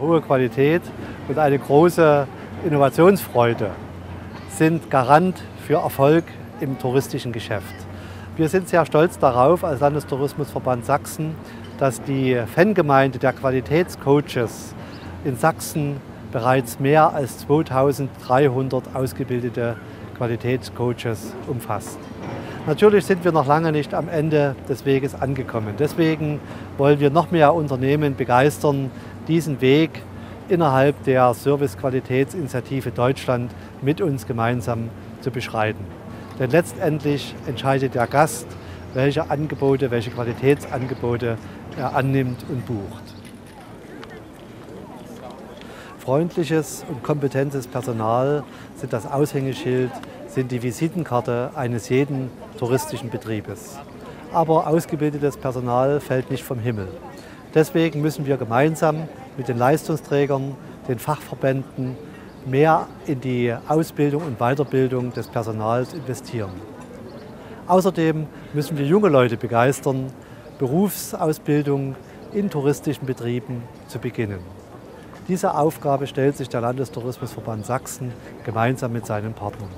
hohe Qualität und eine große Innovationsfreude sind Garant für Erfolg im touristischen Geschäft. Wir sind sehr stolz darauf als Landestourismusverband Sachsen, dass die Fangemeinde der Qualitätscoaches in Sachsen bereits mehr als 2300 ausgebildete Qualitätscoaches umfasst. Natürlich sind wir noch lange nicht am Ende des Weges angekommen. Deswegen wollen wir noch mehr Unternehmen begeistern, diesen Weg innerhalb der Service-Qualitätsinitiative Deutschland mit uns gemeinsam zu beschreiten. Denn letztendlich entscheidet der Gast, welche Angebote, welche Qualitätsangebote er annimmt und bucht. Freundliches und kompetentes Personal sind das Aushängeschild, sind die Visitenkarte eines jeden touristischen Betriebes. Aber ausgebildetes Personal fällt nicht vom Himmel. Deswegen müssen wir gemeinsam mit den Leistungsträgern, den Fachverbänden mehr in die Ausbildung und Weiterbildung des Personals investieren. Außerdem müssen wir junge Leute begeistern, Berufsausbildung in touristischen Betrieben zu beginnen. Diese Aufgabe stellt sich der Landestourismusverband Sachsen gemeinsam mit seinen Partnern.